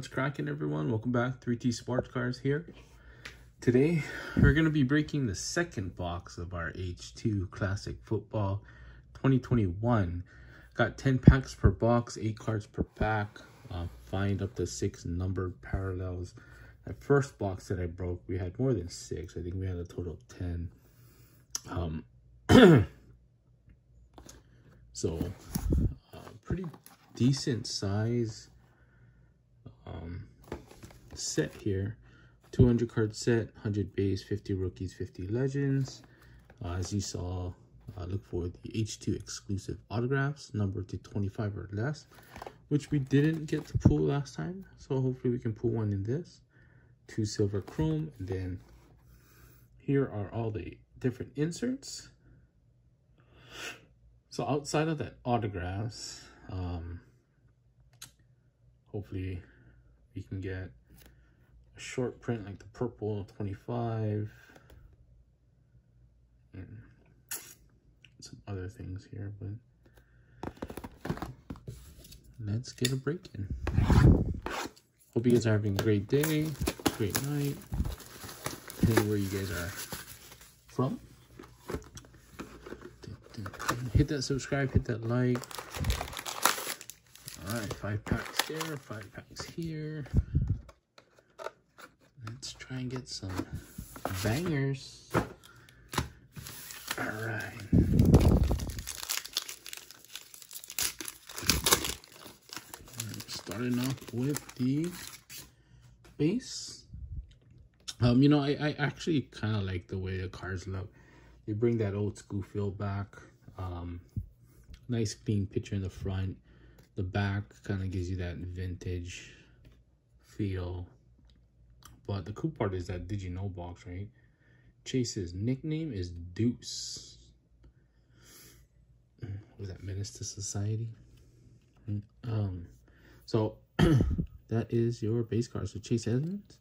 What's cracking everyone? Welcome back, 3T Sports Cards here. Today, we're going to be breaking the second box of our H2 Classic Football 2021. Got 10 packs per box, 8 cards per pack. Uh, find up to 6 numbered parallels. That first box that I broke, we had more than 6. I think we had a total of 10. Um, so, uh, pretty decent size um, set here. 200 card set, 100 base, 50 rookies, 50 legends. Uh, as you saw, uh, look for the H2 exclusive autographs, numbered to 25 or less, which we didn't get to pull last time. So hopefully we can pull one in this. Two silver chrome, and then here are all the different inserts. So outside of that autographs, um, hopefully we can get a short print like the purple 25 and some other things here, but let's get a break in. Hope you guys are having a great day, great night, depending where you guys are from. Hit that subscribe, hit that like. Right, five packs there, five packs here. Let's try and get some bangers. All right. Starting off with the base. Um, you know, I, I actually kind of like the way the cars look. They bring that old school feel back. Um, nice clean picture in the front. The back kind of gives you that vintage feel. But the cool part is that did you know box, right? Chase's nickname is Deuce. Was that Menace to Society? Um, so that is your base card. So Chase Edmonds,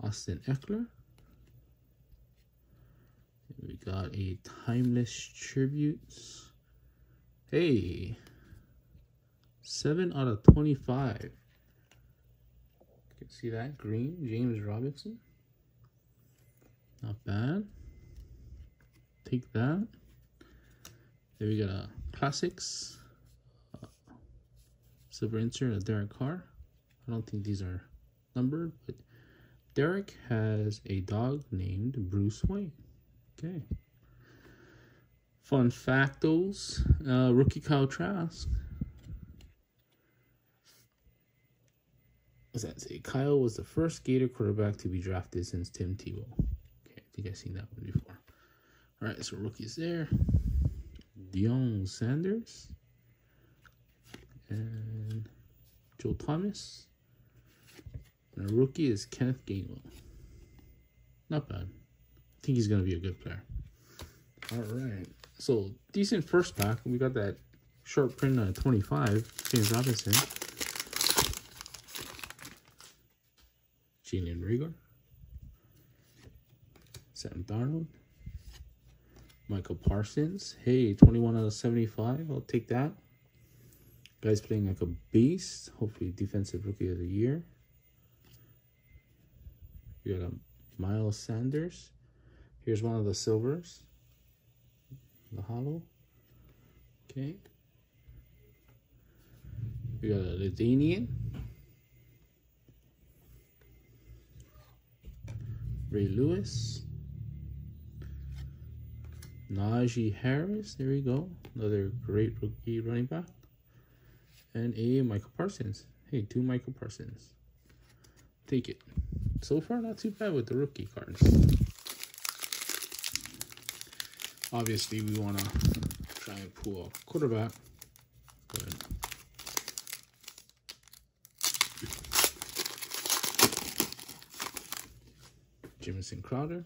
Austin Ekeler. We got a timeless tributes. Hey, seven out of 25. You can see that green, James Robinson. Not bad. Take that. Then we got a classics uh, silver insert, a Derek Carr. I don't think these are numbered, but Derek has a dog named Bruce Wayne. Okay. Fun factos. Uh, rookie Kyle Trask. Say? Kyle was the first Gator quarterback to be drafted since Tim Tebow. Okay, I think I've seen that one before. All right, so rookies there. Deion Sanders. And Joe Thomas. And a rookie is Kenneth Gainwell. Not bad. I think he's going to be a good player. All right. So, decent first pack. We got that short print at 25. James Robinson. Jalen Reagor. Sam Darnold. Michael Parsons. Hey, 21 out of 75. I'll take that. Guy's playing like a beast. Hopefully, defensive rookie of the year. We got a Miles Sanders. Here's one of the silvers. The hollow. Okay. We got a LaDainian. Ray Lewis. Najee Harris. There we go. Another great rookie running back. And a Michael Parsons. Hey, two Michael Parsons. Take it. So far, not too bad with the rookie cards. Obviously, we want to try and pull a quarterback. But Jamison Crowder.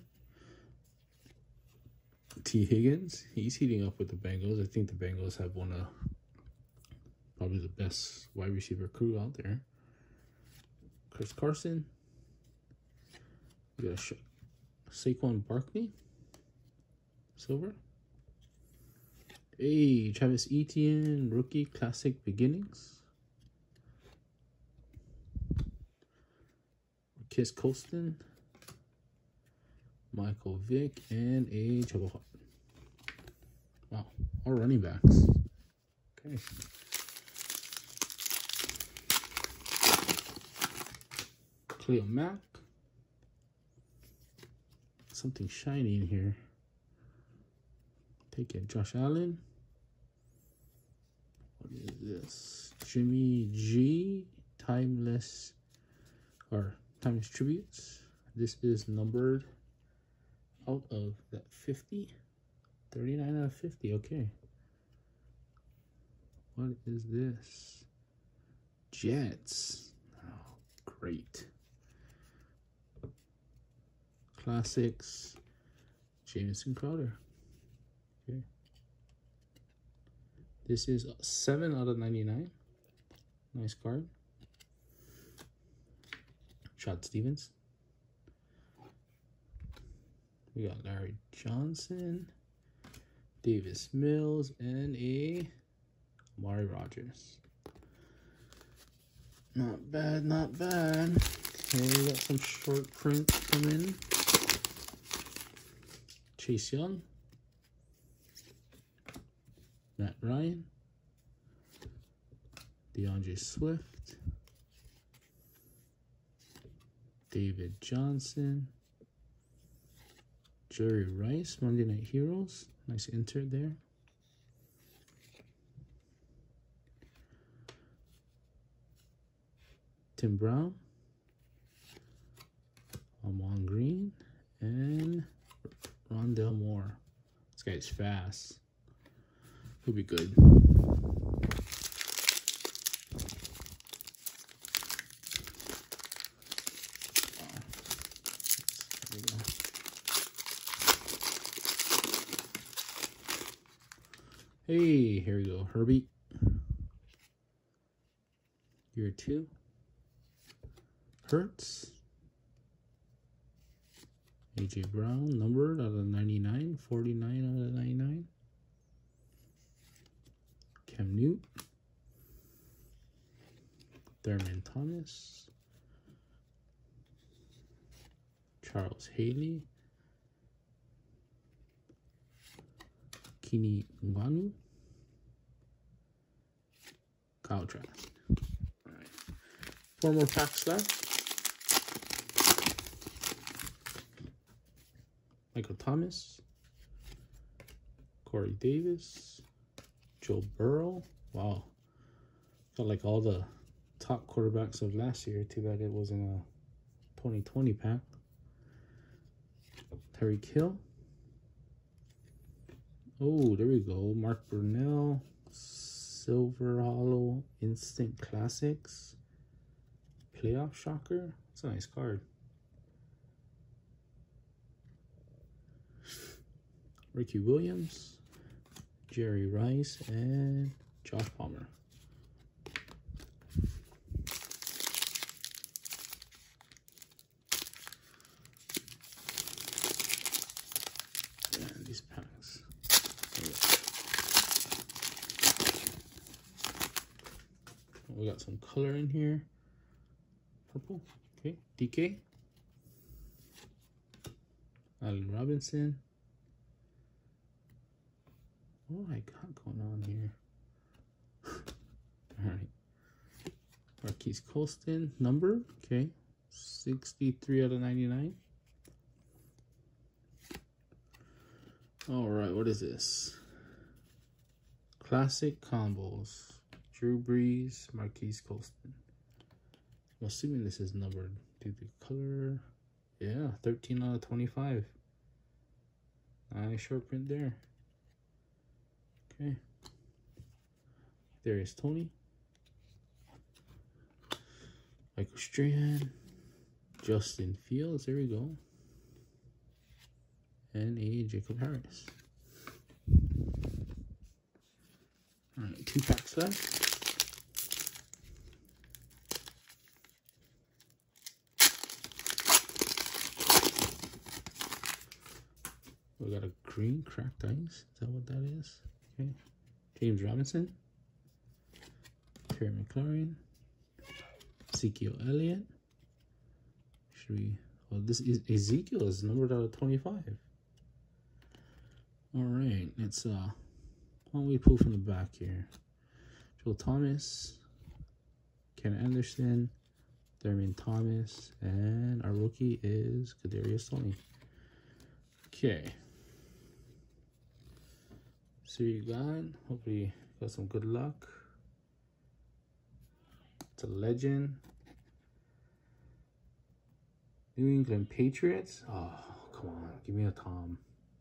Tee Higgins. He's heating up with the Bengals. I think the Bengals have one of probably the best wide receiver crew out there. Chris Carson. We got a Saquon Barkley. Silver. Hey, Travis Etienne, rookie, classic beginnings. Kiss Colston, Michael Vick, and a Chuba Hubbard. Wow, all running backs. Okay. Cleo Mack. Something shiny in here. Take it. Josh Allen. What is this? Jimmy G. Timeless. Or Timeless Tributes. This is numbered out of that 50. 39 out of 50. Okay. What is this? Jets. Oh, great. Classics. Jamison Crowder. Okay. This is 7 out of 99. Nice card. Shot Stevens. We got Larry Johnson, Davis Mills, and a Mari Rogers. Not bad, not bad. Okay, we got some short print coming. Chase Young, Matt Ryan, D'Andre Swift, David Johnson, Jerry Rice, Monday Night Heroes. Nice insert there. Tim Brown, Ahman Green, and Rondale Moore. This guy's fast. He'll be good. Hey, here we go. Herbie. Year two. Hurts. AJ Brown, numbered out of 99, 49 out of 99. Cam Newt. Thurman Thomas. Charles Haley. Kene Nwangwu. Kyle Trask. All right. Four more packs left. Michael Thomas, Corey Davis, Joe Burrow. Wow. Got like all the top quarterbacks of last year. Too bad it wasn't a 2020 pack. Terry Kill. Oh, there we go. Mark Brunell. Silver Hollow Instant Classics. Playoff Shocker. That's a nice card. Ricky Williams, Jerry Rice, and Josh Palmer. And these packs. We got some color in here. Purple. Okay. DK. Allen Robinson. What do I got going on here? All right. Marquise Colston, number, okay. 63 out of 99. All right, what is this? Classic combos. Drew Brees, Marquise Colston. I'm assuming this is numbered. to the color. Yeah, 13 out of 25. Nice short print there. Okay. There is Tony. Michael Strahan. Justin Fields. There we go. And a Jacob Harris. Alright, two packs left. We got a green cracked ice. Is that what that is? Okay. James Robinson. Terry McLaurin. Ezekiel Elliott. Should we? Well, this is Ezekiel is numbered out of 25. All right, let's uh, why don't we pull from the back here? Joel Thomas, Ken Anderson, Thurman Thomas, and our rookie is Kadarius Toney. Okay. You got, hopefully got some good luck. It's a legend. New England Patriots. Oh, come on. Give me a Tom.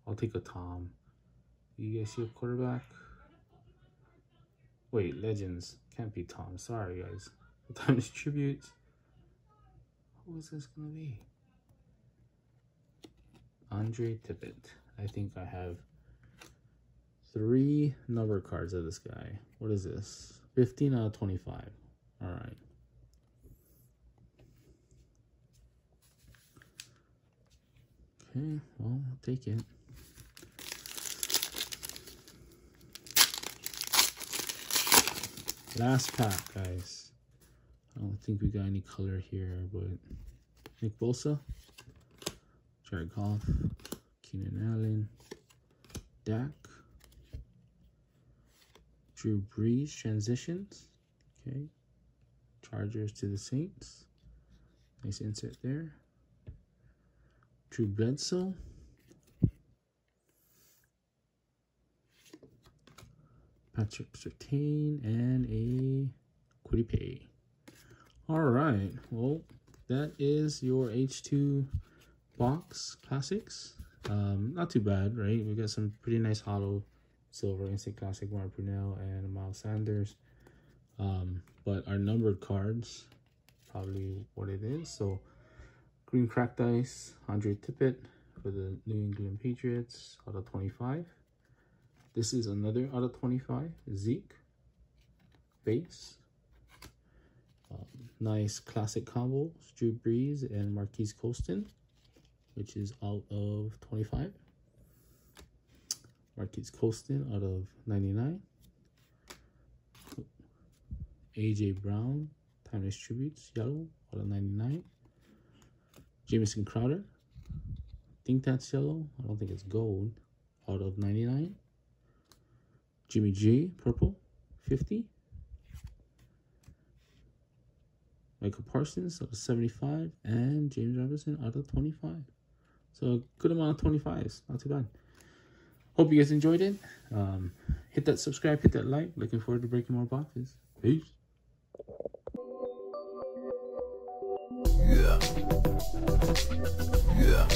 I'll take a Tom. You guys see a quarterback? Wait, Legends. Can't be Tom. Sorry, guys. Timeless Tributes. Who is this going to be? Andre Tippett. I think I have three number cards of this guy. What is this? 15 out of 25. All right. Okay, well, I'll take it. Last pack, guys. I don't think we got any color here, but Nick Bosa, Jared Goff, Keenan Allen, Dak, Drew Brees transitions. Okay. Chargers to the Saints. Nice insert there. Drew Bledsoe. Patrick Surtain and a Paye. All right. Well, that is your H2 box classics. Um, not too bad, right? We got some pretty nice hollow silver instant classic Mark Brunell and Miles Sanders. Um, but our numbered cards, probably what it is. So green cracked ice, Andre Tippett for the New England Patriots out of 25. This is another out of 25. Zeke. Base. Um, nice classic combo. Drew Brees and Marquise Colston, which is out of 25. Marquise Colston out of 99. AJ Brown, Timeless Tributes, yellow, out of 99. Jamison Crowder, I think that's yellow. I don't think it's gold, out of 99. Jimmy G, purple, 50. Michael Parsons out of 75. And James Robinson out of 25. So a good amount of 25s. Not too bad. Hope you guys enjoyed it. Um, hit that subscribe, hit that like. Looking forward to breaking more boxes. Peace. Yeah. Yeah.